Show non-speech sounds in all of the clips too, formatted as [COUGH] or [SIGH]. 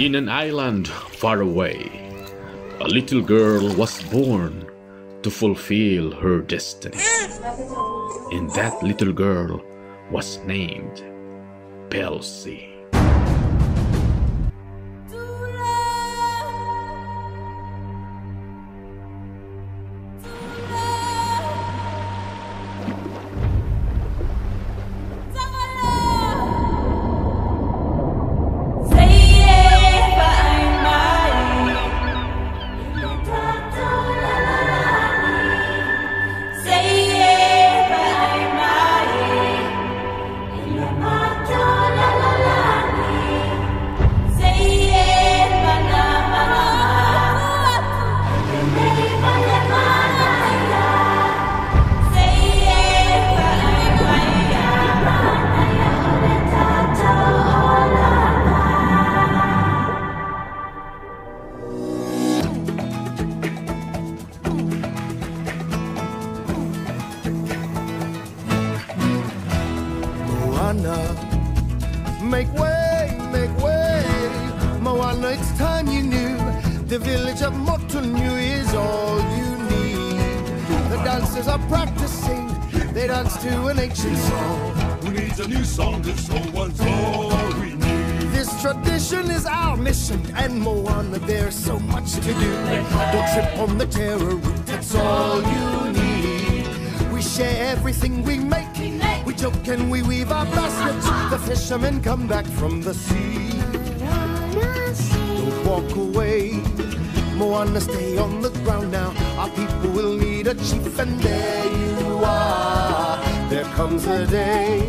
In an island far away, a little girl was born to fulfill her destiny. And that little girl was named Pelsi. Fishermen come back from the sea. Don't walk away. Moana, stay on the ground now. Our people will need a chief, and there you are. There comes a day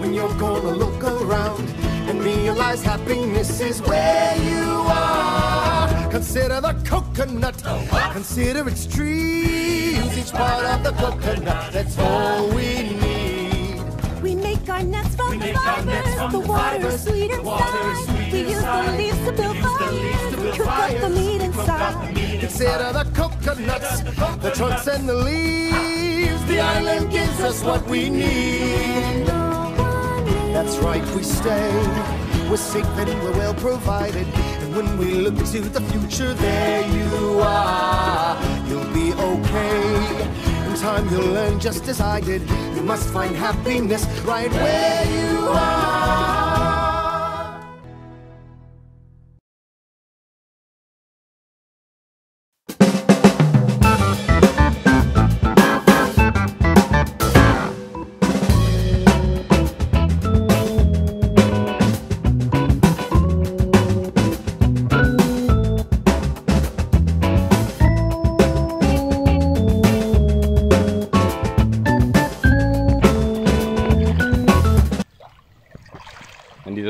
when you're gonna look around and realize happiness is where you are. Consider the coconut, consider its trees, each part of the coconut. That's all we need. We make our nets from make our nets from The water is sweet and water is inside. sweet We use the leaves to build We use fires. We build cook up the meat We cook up the inside. meat Consider the coconuts, the trunks and the leaves. The island gives us what we need. That's right, we stay. We're safe and we're well provided. And when we look to the future, there you are. You'll be okay. Time, you'll learn just as I did. You must find happiness right where you are.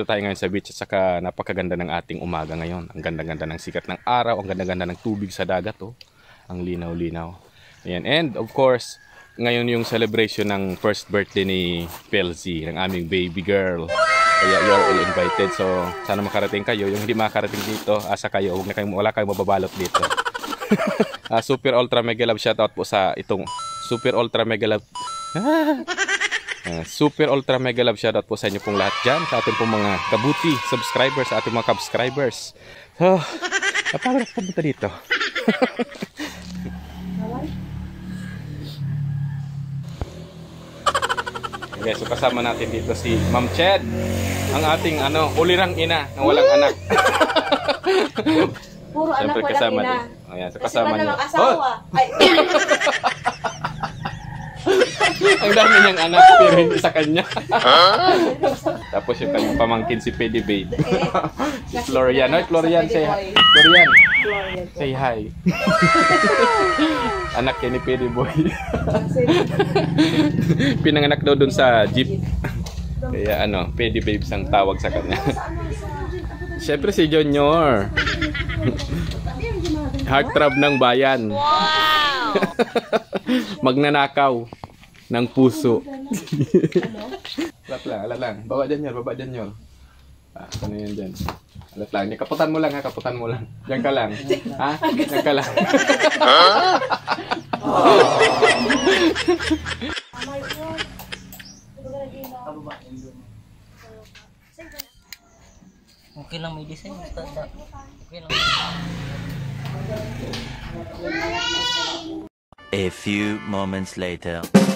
Nandito tayo ngayon sa beach at saka napakaganda ng ating umaga ngayon. Ang ganda-ganda ng sikat ng araw, ang ganda-ganda ng tubig sa dagat oh. Ang linaw-linaw. Ayan. And of course, ngayon yung celebration ng first birthday ni Pelzi, ng aming baby girl. Kaya you are all invited. So, sana makarating kayo. Yung hindi makarating dito, asa kayo. Huwag na kayong, wala kayong mababalot dito. [LAUGHS] Ah, super ultra mega love shoutout po sa itong super ultra mega love Ah, super ultra mega love shoutout po sa inyo pong lahat dyan sa ating pong mga kabuti subscribers sa ating mga subscribers so napagod ako pumunta dito [LAUGHS] okay so kasama natin dito si Ma'am Ched ang ating ano ulirang ina na walang anak [LAUGHS] Puro anak Siyempre walang kasama ina. din. Ayan, so Kasi kasama niya. namang asawa. Ay, [LAUGHS] [LAUGHS] Ang dami niyang anak pero hindi sa kanya. Tapos yung kanyang pamangkin si Pedi Babe. [LAUGHS] si Florian. Hoy, Florian, say hi. [LAUGHS] Florian, say hi. anak yan ni Pedi Boy. Pinanganak daw dun sa jeep. Kaya ano, Pedi Babes ang tawag sa kanya. Siyempre si Junior. Heartthrob ng bayan. Wow! Magnanakaw ng puso. [LAUGHS] alat lang, alat lang. Baba dyan yun, baba dyan yun. Ah, ano yan dyan? Alat lang. Kaputan mo lang ha, kaputan mo lang. Diyan ka lang. Ha? Diyan ka lang. Okay lang may design. Okay lang. A few moments later.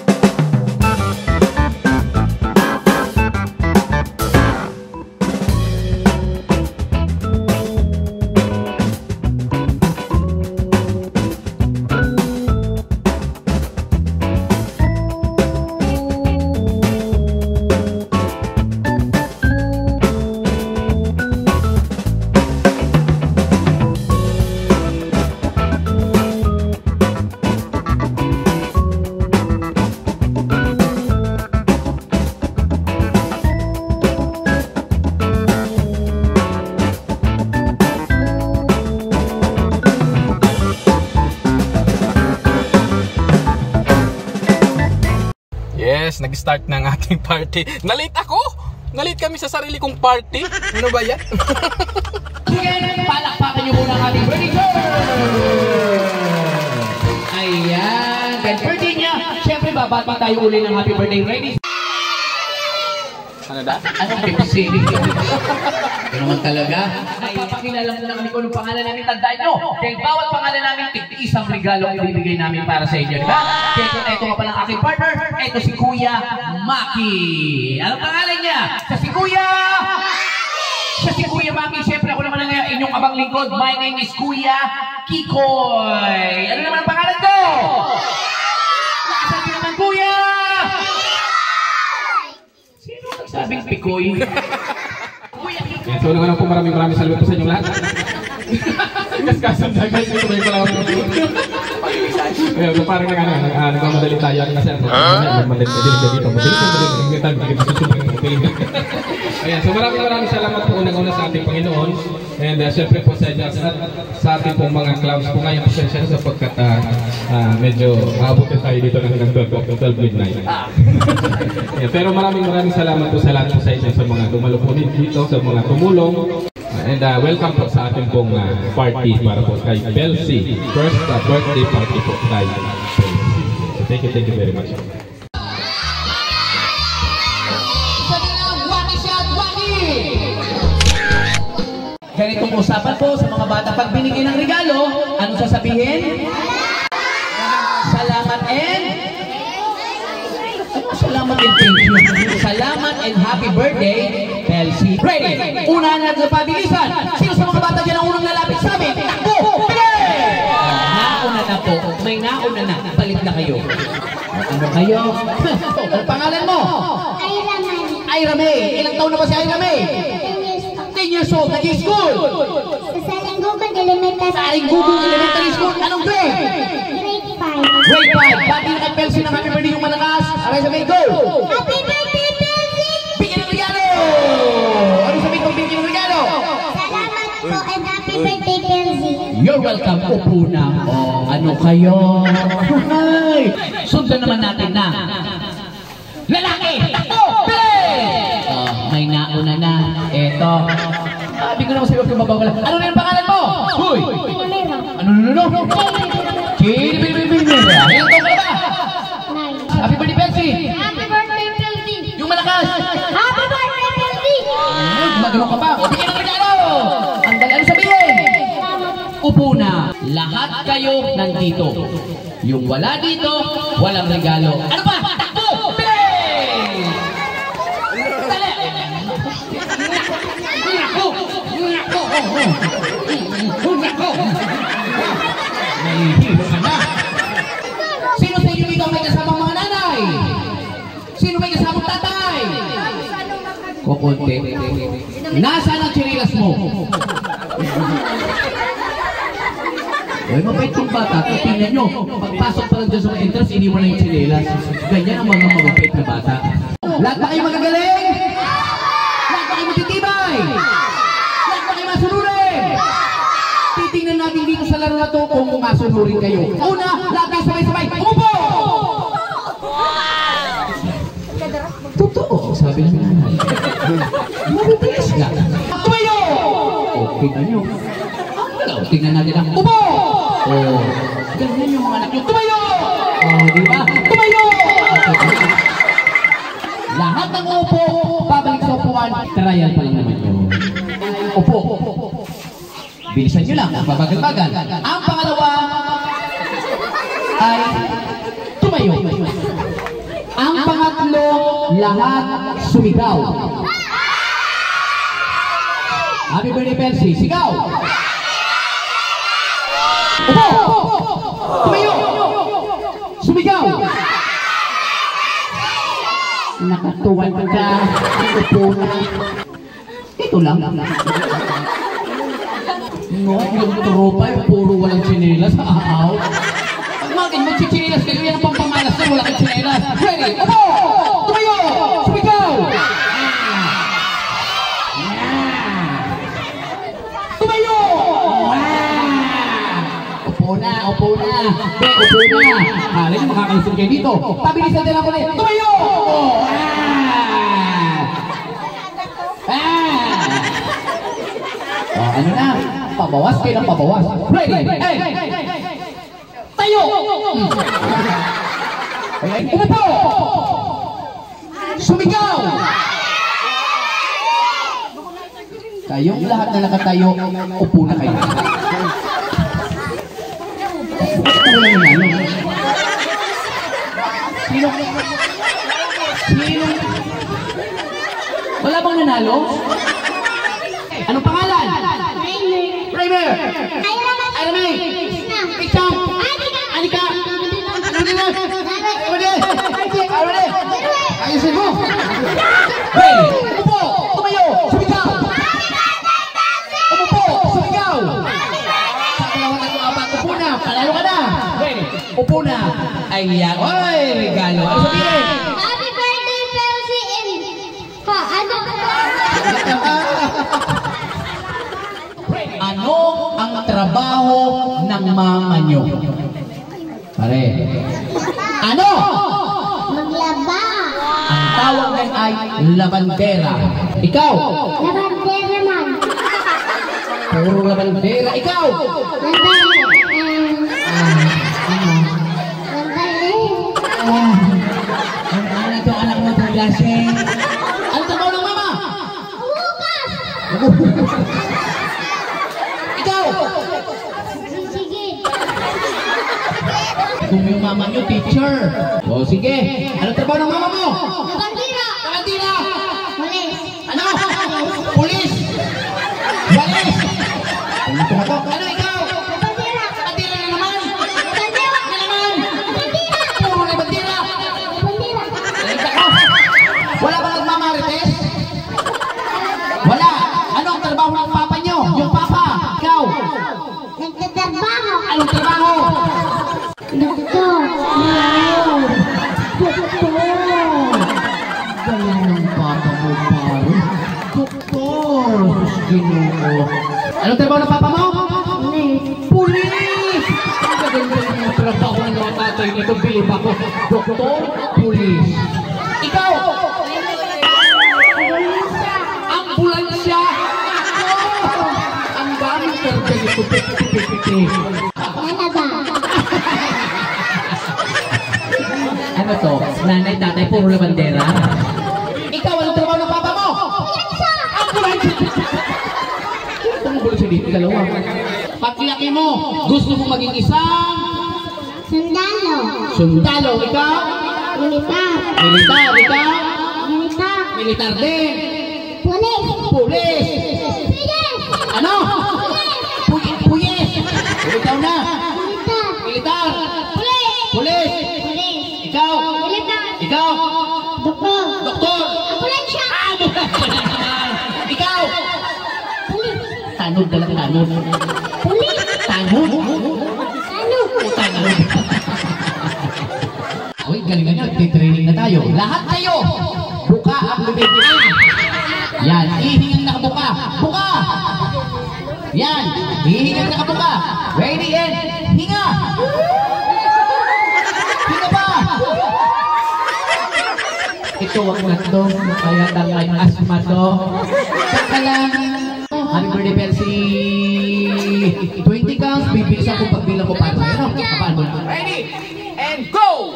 Nag-start na ang ating party. Nalate ako! Nalate kami sa sarili kong party. Ano ba yan? [LAUGHS] Palakpakan niyo muna ang ating birthday girl! Ayan, dahil birthday niya, syempre babati tayo uli ng happy birthday. Ready? Ano da? Anong pipisi? Ito naman talaga. Nagpapakilala mo na kami kung anong pangalan namin. Tandaan nyo, dahil bawat pangalan namin, isang regalo ang ibibigay namin para sa inyo. Di ba? Kaya ito, ito nga pala ang aking partner. Ito si Kuya Maki. Anong pangalan niya? Sa si Kuya... Siya si Kuya Maki. Siyempre ako naman ang inyong abang lingkod. My name is Kuya Kikoy. Ano naman ang pangalan ko? Nakasabi naman Kuya! Sino nagsabing Pikoy? [LAUGHS] Kuya Kikoy. Yan, so po maraming maraming salamat po sa inyong lahat. Guys, ito ba yung pala ako. Ayun, parang nag, ano, nag, nagmamadali tayo kasi ano, nagmamadali tayo dito, dito, madali tayo, madali tayo, madali tayo, madali tayo. Ayan, so maraming maraming salamat po unang-una sa ating Panginoon. And uh, syempre po sa Diyos at sa ating pong mga clowns po ngayon, pasensya na sapagkat uh, uh, medyo aabutin tayo dito ng hanggang 12, 12 midnight. Ayan, pero maraming maraming salamat po sa lahat po sa inyo sa mga dumalo po dito, sa mga tumulong. And uh, welcome po sa ating pong uh, party para po kay Belsi. First uh, birthday party po kay Belsi. So thank you, thank you very much. Ganitong usapan po sa mga bata. Pag binigyan ng regalo, anong sasabihin? Salamat and thank you? Salamat and happy birthday, Elsie. Ready? Una natin sa pabilisan. Sino sa mga bata dyan ang unang lalapit sa amin? Takbo! Bilis! Nauna na po. May nauna na. Palit na kayo. Ano kayo? [LAUGHS] Ano pangalan mo? Ira man. Ira May. Ilang taon na ba si Ira May? 10 years old. Nag-school. Sa Salinggugan Elementary Sa Aling Gugong Elementary School. Anong grade? Grade 5. Grade 5. Bati na Pelsi ng happy birthday yung malakas. Aray sa May, go! Happy birthday, Pelzi! Bigyan ng regalo! Ano sabihin kong bigyan ng regalo? Salamat po and happy birthday, Pelzi! You're welcome. Upo na. Oh, ano kayo? Ay! Sundan naman natin na. Lalaki! Takbo! Bilis! Oh, may nauna na. Eto. Sabi ko naman sa'yo, huwag kang mabawala. Ano na yung pangalan Pinamero. Ano, ano, ano? Chili, bili, bili, bili, bili. Ilang taon ka ba? Happy birthday, Betsy! Happy birthday, Pelzi! Yung malakas! Happy birthday, Pelzi! Hmm, Magano ka pa? O, bigyan ng regalo! Ang dali, ano sabihin? Upo na. Lahat kayo nandito. Yung wala dito, walang regalo. Ano ba? Kukunti. Nasaan ang chinilas mo? Uy, mabait yung bata. Tingnan nyo, pagpasok pa lang dyan sa mga entrance, iniwan na yung chinilas. Ganyan ang mga mabait na bata. Lahat ba kayo magagaling? Lahat ba kayo matitibay? Lahat ba kayo masunurin? Titingnan natin dito sa laro na to kung masunurin kayo. Una, lahat kayo sabay-sabay. Umupo! Totoo, sabi ng nanay. Mabibilis lang. Tumayo! O, tingnan nyo. O, tingnan natin ang upo! O, ganyan yung mga anak nyo. Tumayo! O, di ba? Tumayo! Lahat ng upo, babalik sa upuan. Trial pa lang naman yun. Bilisan nyo lang, babagal-bagal. Ang pangalawa ay tumayo. Ang pangatlo, lahat sumigaw. Happy birthday, Percy. Sigaw! Upo! Tumayo! Sumigaw! Nakatuwan ka. Upo na. Ito lang. No, yung tropa, yung puro walang tsinelas. Aaw. Pag mga magchichinelas kayo, yan ang pampamalas na wala kang tsinelas. Ready? Upo! Na. Be, upo na. Ah, rin makakalusot kayo dito. Pabilisan din ako ulit. Tumayo! Ah! Ah! Ano na? Pabawas kayo ng pabawas. Ready? Hey! Tayo! Umupo! Sumigaw! Kayong lahat na nakatayo, upo na kayo. Ano? Sino? Sino? Wala bang nanalo? Anong pangalan? Primer! Ano na Ikam! Anika! Ano? Ano? Ano din? Ayusin mo! Hey! Upo na! Ayan! Oy! Regalo! Ano sabihin? Happy birthday, Percy and... Ha, ano? Ano ang trabaho ng mama nyo? Pare. Ano? Maglaba. Ang tawag yan ay labandera. Ikaw? Labandera man. Puro labandera. Ikaw? Labandera. Klase? Ano trabaho ng mama? Ikaw? Sige. Kung yung mama nyo, teacher. O sige. Ano trabaho ng mama mo? Ginoo. Anong trabaho ng papa mo? Pulis! Ang gaganda yung trabaho ng mga tatay nito, bilib ako. Doktor, pulis. Ikaw! Ambulansya! Ang daming karga nito. Ano to? Nanay, tatay, puro labandera? Ikaw, anong trabaho ng papa mo? Ambulansya! Dito, dalawa. Paglaki mo, gusto mo maging isang Sundalo. sundalo. Ikaw, Militar. militar. Ikaw, Militar. militar din. Pulis. Pulis. Pulis. Ano? Pulis. Pulis. Ikaw na. Militar. Militar. Pulis. Pulis. Pulis. Tanod na lang, tanod. Pulis. Tanod? Ano? Tanod. Uy, galingan nyo. Titraining na tayo. Lahat kayo. Buka ang bibig. Yan. Hihingang nakabuka. Buka. Yan. Hihingang nakabuka. Ready and hinga. Hinga pa. Ito ang nato. Kaya tangay asma to. Saka lang. Happy birthday, Percy! 20 counts, bibilisan ko pagbilang ko paano. Ano? Paano? Ready? And go!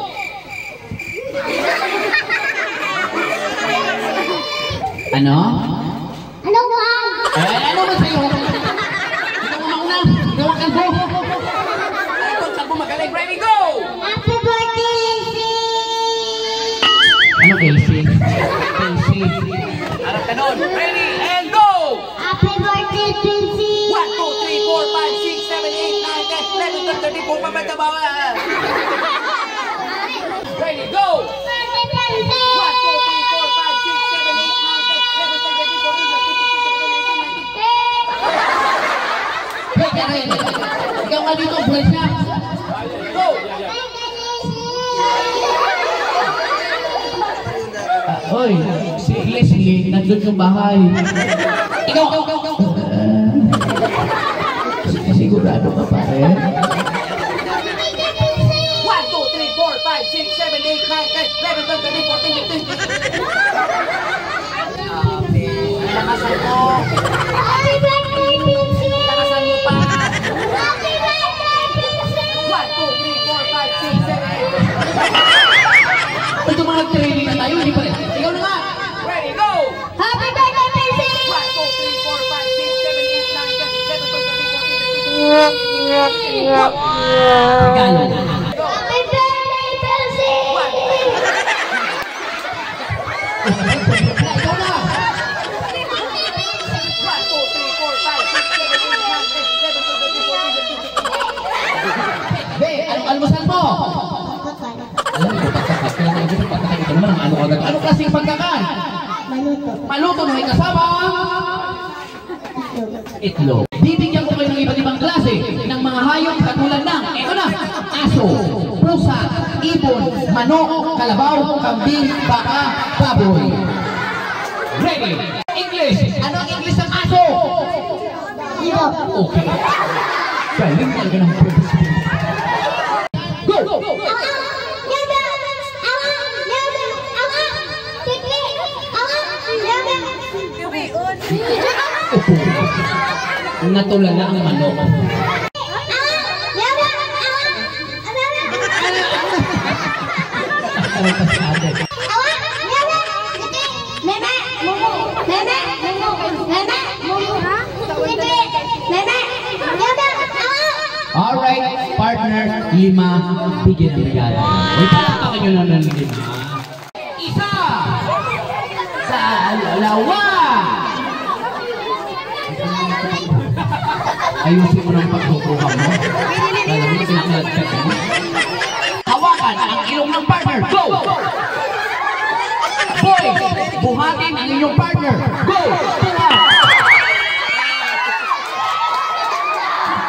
Ano? Ano ba? Eh, ano ba sa'yo? Ikaw mo mauna. Ikaw ang kalbo. Ikaw ang magaling. Ready, go! Happy birthday, Casey! Ano, Casey? Casey? 4, 5, 6, 7, 8, 9, 10, 11, 12, 13, 14, 15, 16, 17, 18, 19, 20. Hey, Karen! Ikaw nga dito, buhay siya. Go! Ah, Hoy, si Leslie, nandun yung bahay. Ikaw, ikaw, ikaw, ikaw. Ah, sigurado ka pare? 1, Happy birthday, Princey! Lakasan mo pa. Happy birthday, Princey! 1, 2, 3, 4, 5, 6, 7, 8. Ito mga training na tayo, hindi pa rin. Ikaw na nga. Ready, go! Happy birthday, Princey! 1, 2, 3, 4, 5, 6, 7, 8, 9, 10, 11, 12, 13, 14, 15, 16, 17, 18, 19, 20. Happy klaseng pagkakas? Maluto. Maluto na may kasama. Itlog. Bibigyan ko kayo ng iba't ibang klase ng mga hayop katulad ng, ito na, aso, pusa, ibon, manok, kalabaw, kambing, baka, baboy. Ready? English. Ano ang English ng aso? Iro. Okay. Galing talaga ng professor. Meme! Yada! Awa! Alright, partner, lima, bigyan ng regalo. Uy, palakpakan nyo na ng lima. Isa! Dalawa! Ayusin mo ng pagkukuha mo. Hawakan ang ilong ng partner. Go! Boys, buhatin ang inyong partner. Go! Buhat!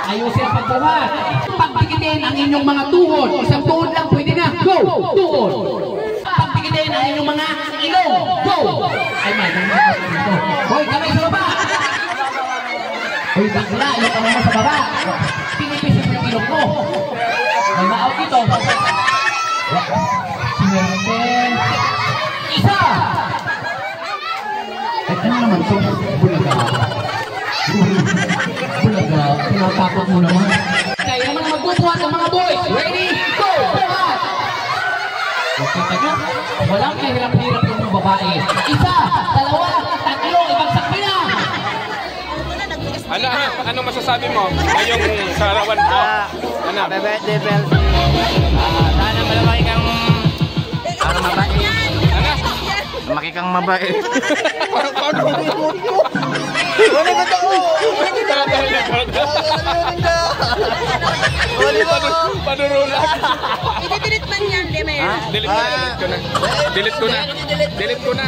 Ayusin ang pagbuhat. Pagpikitin ang inyong mga tuhod. Isang tuhod lang pwede na. Go! Tuhod! Pagpikitin ang inyong mga ilong. Go! Ay, may. Hoy, kamay sa baba! Sinerte. Isa! Naman to? Bulaga. Bulaga, tinatakot mo naman. Kaya naman magbubuhat ng mga boys. Ready? Go! Buhat! Huwag kang tayo. Walang kahirap-hirap babae. Isa, dalawa, Ano, ano, ano masasabi mo? Ngayong sarawan mo? Ano? Happy birthday. Ah, sana malaki kang... Ano mabait? Ano? Lumaki kang mabait. Panurulag. Iti-delete man yan, di may. Delete ko na, delete ko na. Delete ko na. Delete ko na.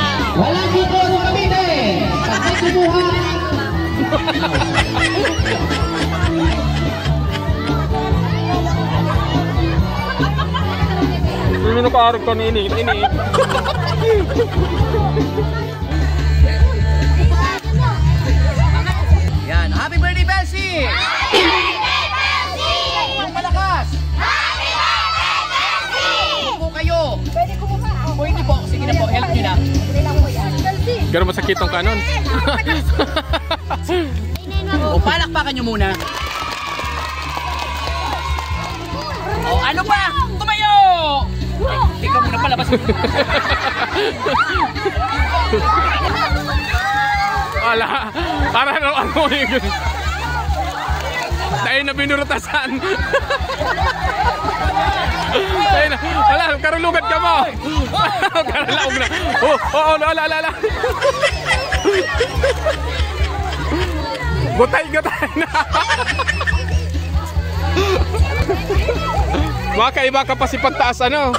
Hindi nakaarap ka ni ini. Ini. Yan, happy birthday, Bessie! Yung malakas! Upo kayo! Pwede ko muna. Pwede po, sige na po, help nyo na. Pero masakit tong kanon. [LAUGHS] O, palakpakan nyo muna. O, ano pa? Tumayo! Eh, ikaw muna palabas. [LAUGHS] Wala. Para ano ano yung Tayo na binurutasan. [LAUGHS] [LAUGHS] Wala, karulugan ka mo. [LAUGHS] Karalaog na. Oh, oh, oh, ala, ala, ala. [LAUGHS] Gutay, gutay na. Mga kaiba ka pa si pagtaas ano.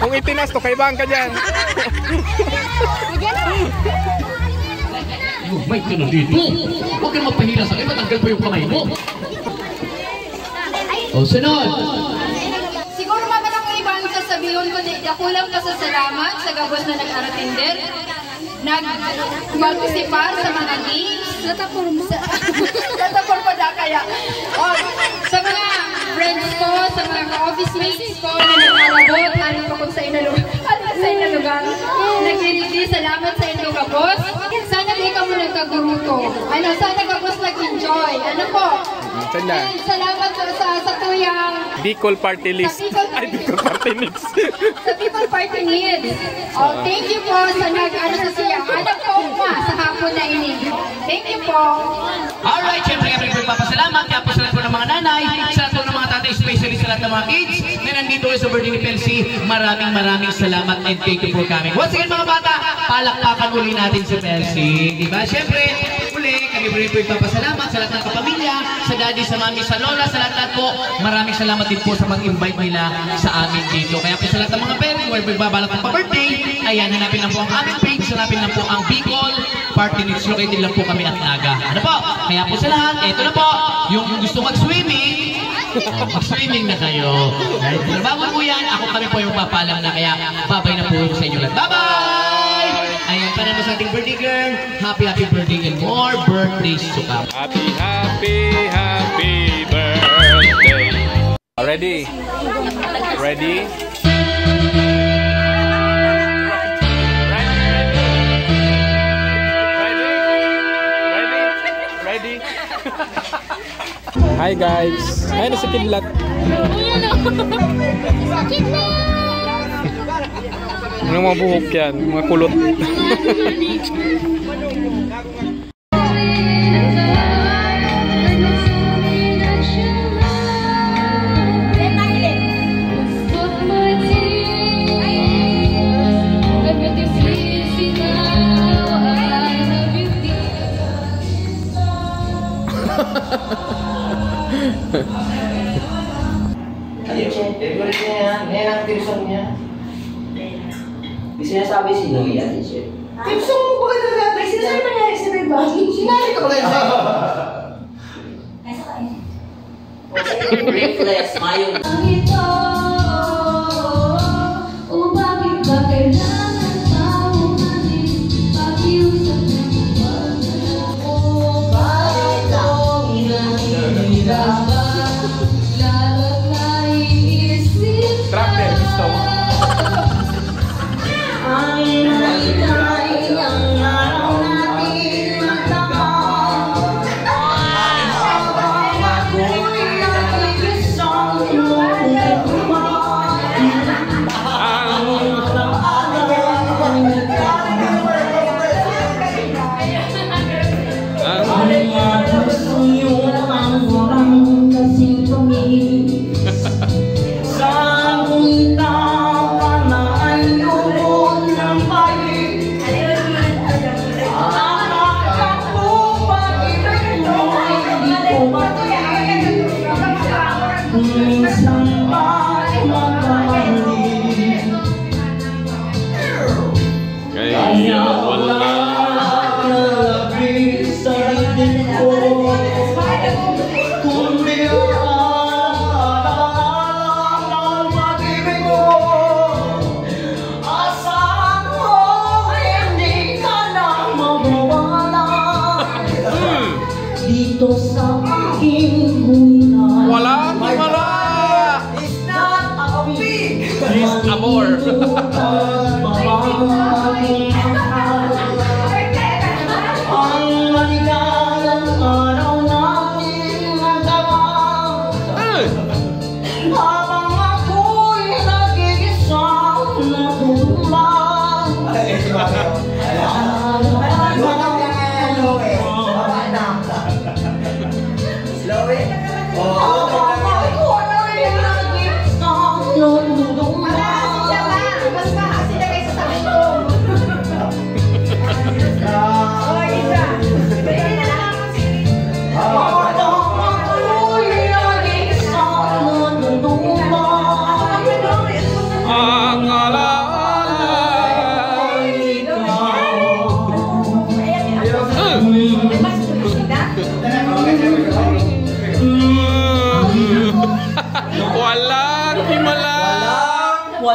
Kung itinas to, kaibang ka dyan. Yung mic ka na dito. Huwag kang magpahila sa akin, matanggal pa yung kamay mo. O, sunod. Siguro maman ako ibang sasabihin ko, di ako lang pasasalamat sa gabos na nag-aratinder. Nag-participar sa mga games. Natapor mo. Sa, [LAUGHS] natapor mo na kaya. O, sa mga friends ko, sa mga ka-office mates ko na nag-alabot, ano pa kung sa inalugan. Ano sa inalugan? Nagririli, salamat sa inyo gabos. Sana di ka mo nagkaguruto. Ano, sana gabos nag-enjoy. Ano po? Sanda. And salamat sa, sa, sa tuyang Bicol Party List. Sa Bicol Ay, Bicol Party List. sa People Party Needs. Oh, thank you po sa nag-ano sa siya. Anak ko ma sa hapon na ini. Thank you po. Alright, syempre kami po papasalamat. Po sa lahat po ng mga nanay, sa lahat tatay, especially sa lahat ng mga kids na nandito sa ni Pelsi. Maraming maraming salamat and thank you for coming. Once again mga bata, palakpakan uli natin si Pelsi. Diba? Syempre, uli, kami rin po ipapasalamat sa lahat ng kapamilya, sa daddy, sa mami, sa lola, sa lahat-lahat po. Maraming salamat din po sa mag-invite nila sa amin dito. Kaya po sa lahat ng mga parents, where magbabalak ng pa-birthday, ayan, hanapin lang po ang aming page, hanapin lang po ang Bicol Party Needs. Located lang po kami at Naga. Ano po? Kaya po sa lahat, eto na po, yung gusto mag-swimming, oh, mag-swimming na kayo. Trabaho po yan, ako kami po yung papalam na kaya babay na po sa inyo lahat. Bye-bye! Ayan, para mo sa ating birthday girl, happy happy birthday and more birthdays to come. Happy, happy, happy birthday. Ready? Ready? Ready? Hi guys! Ay, na si Kidlat. Ano mga buhok yan? Mga kulot. [LAUGHS]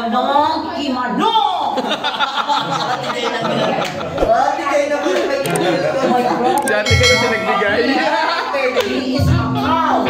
Walang imano! Dati ka kasi nagbigay. Is a cow.